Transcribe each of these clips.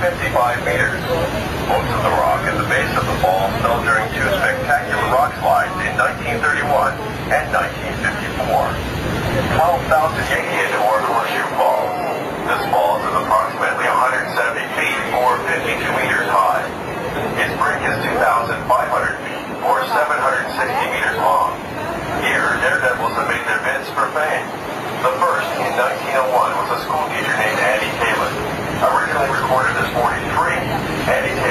55 meters. Most of the rock at the base of the falls fell during two spectacular rock slides in 1931 and 1954. 12,000 Yankee toward Horseshoe. This falls is approximately 170 feet or 52 meters high. Its brink is 2,500 feet or 760 meters long. Here, daredevils have made their bids for fame. The first, in 1901, was a school teacher named Annie Kalin. Originally recorded as 43, Annie Kalin.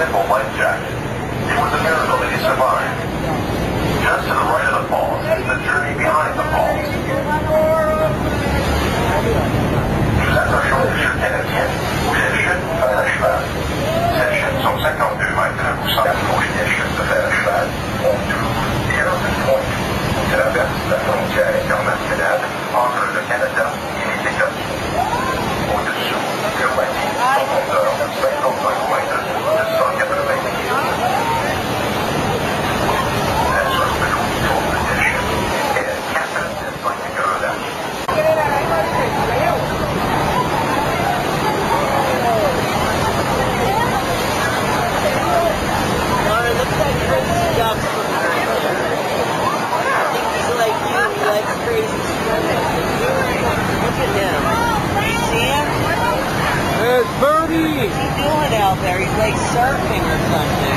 Simple life jacket. It was a miracle that he survived. Just to the right at him. You see him? It's Birdie! What's he doing out there? He's like surfing or something.